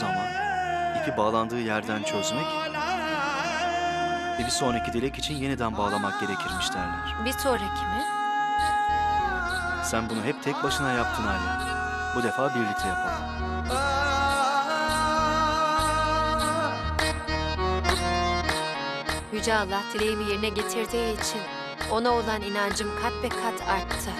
zaman ipi bağlandığı yerden çözmek ve bir sonraki dilek için yeniden bağlamak gerekirmiş derler. Bir sonraki mi? Sen bunu hep tek başına yaptın Ali. Bu defa birlikte yapalım. Yüce Allah dileğimi yerine getirdiği için ona olan inancım kat be kat arttı.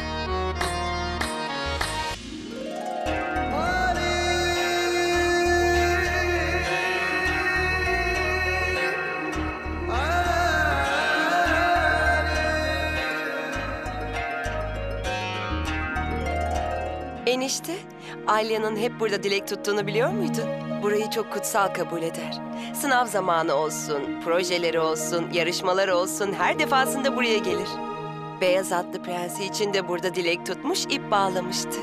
Enişte, Alya'nın hep burada dilek tuttuğunu biliyor muydun? Burayı çok kutsal kabul eder. Sınav zamanı olsun, projeleri olsun, yarışmalar olsun her defasında buraya gelir. Beyaz atlı prensi için de burada dilek tutmuş, ip bağlamıştı.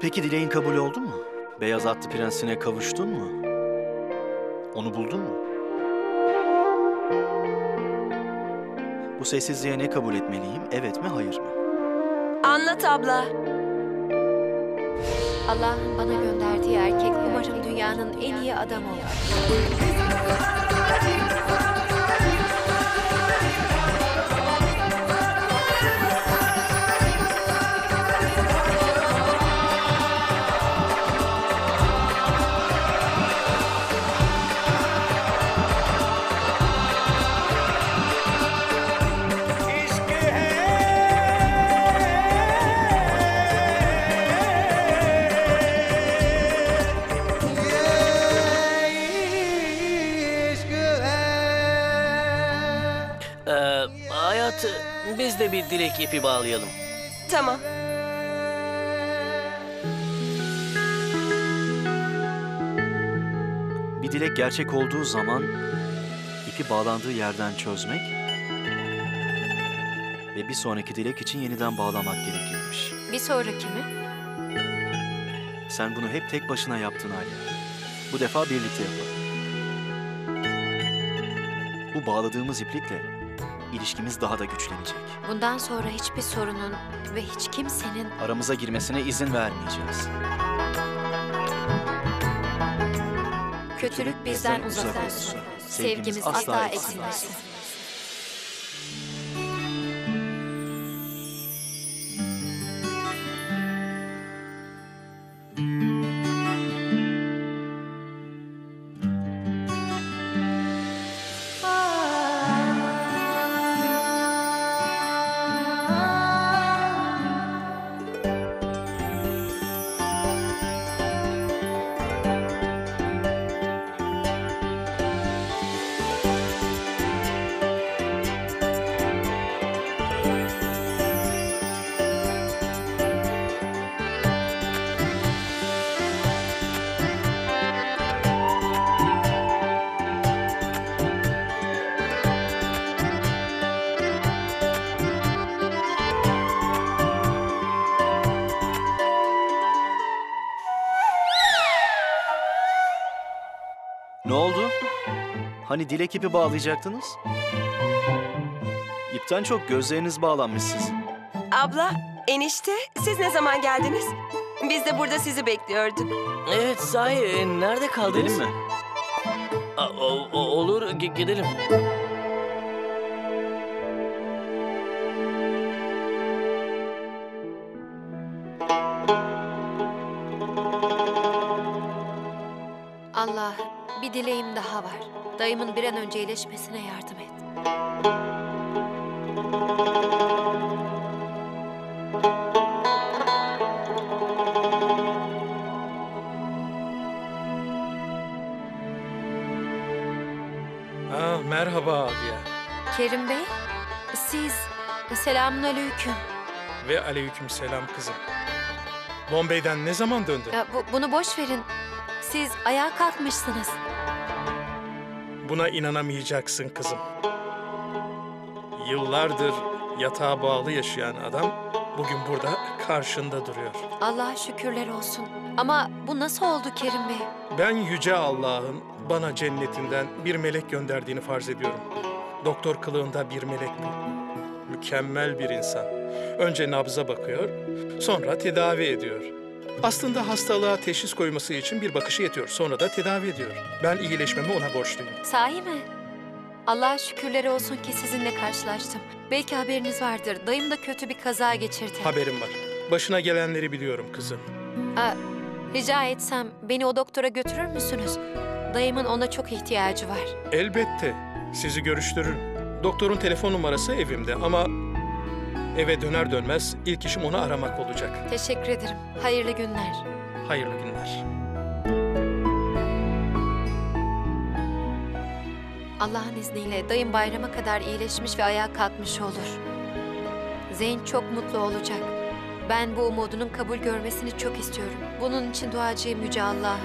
Peki dileğin kabul oldu mu? Beyaz atlı prensine kavuştun mu? Onu buldun mu? Bu sessizliğe ne kabul etmeliyim? Evet mi, hayır mı? Anlat abla. Allah'ın bana gönderdiği erkek umarım dünyanın en iyi adamı olur. Ee, hayat, biz de bir dilek ipi bağlayalım. Tamam. Bir dilek gerçek olduğu zaman ipi bağlandığı yerden çözmek ve bir sonraki dilek için yeniden bağlamak gerekirmiş. Bir sonraki mi? Sen bunu hep tek başına yaptın Ali. Bu defa birlikte yapalım. Bu bağladığımız iplikle ilişkimiz daha da güçlenecek. Bundan sonra hiçbir sorunun ve hiç kimsenin Aramıza girmesine izin vermeyeceğiz. kötülük bizden uzak olsun. Sevgimiz asla eksilmesin. Ne oldu? Hani dilek ipi bağlayacaktınız? İpten çok gözleriniz bağlanmış sizin. Abla, enişte, siz ne zaman geldiniz? Biz de burada sizi bekliyorduk. Evet, sahi e, nerede kaldınız? Gidelim mi? Aa, o- olur, gi- gidelim. Bir dileğim daha var. Dayımın bir an önce iyileşmesine yardım et. Ha, merhaba abiye. Kerim Bey, siz selamun aleyküm. Ve aleyküm selam kızım. Bombay'den ne zaman döndün? Ya, bu, bunu boş verin. Siz ayağa kalkmışsınız. Buna inanamayacaksın kızım. Yıllardır yatağa bağlı yaşayan adam bugün burada karşında duruyor. Allah'a şükürler olsun. Ama bu nasıl oldu Kerim Bey? Ben yüce Allah'ın bana cennetinden bir melek gönderdiğini farz ediyorum. Doktor kılığında bir melek bu. Mükemmel bir insan. Önce nabza bakıyor, sonra tedavi ediyor. Aslında hastalığa teşhis koyması için bir bakışı yetiyor. Sonra da tedavi ediyor. Ben iyileşmemi ona borçluyum. Sahi mi? Allah'a şükürler olsun ki sizinle karşılaştım. Belki haberiniz vardır. Dayım da kötü bir kaza geçirdi. Haberim var. Başına gelenleri biliyorum kızım. Aa, rica etsem beni o doktora götürür müsünüz? Dayımın ona çok ihtiyacı var. Elbette. Sizi görüştürürüm. Doktorun telefon numarası evimde ama Eve döner dönmez ilk işim onu aramak olacak. Teşekkür ederim. Hayırlı günler. Hayırlı günler. Allah'ın izniyle dayım bayrama kadar iyileşmiş ve ayağa kalkmış olur. Zeyn çok mutlu olacak. Ben bu umudunun kabul görmesini çok istiyorum. Bunun için duacıyım Yüce Allah'ım.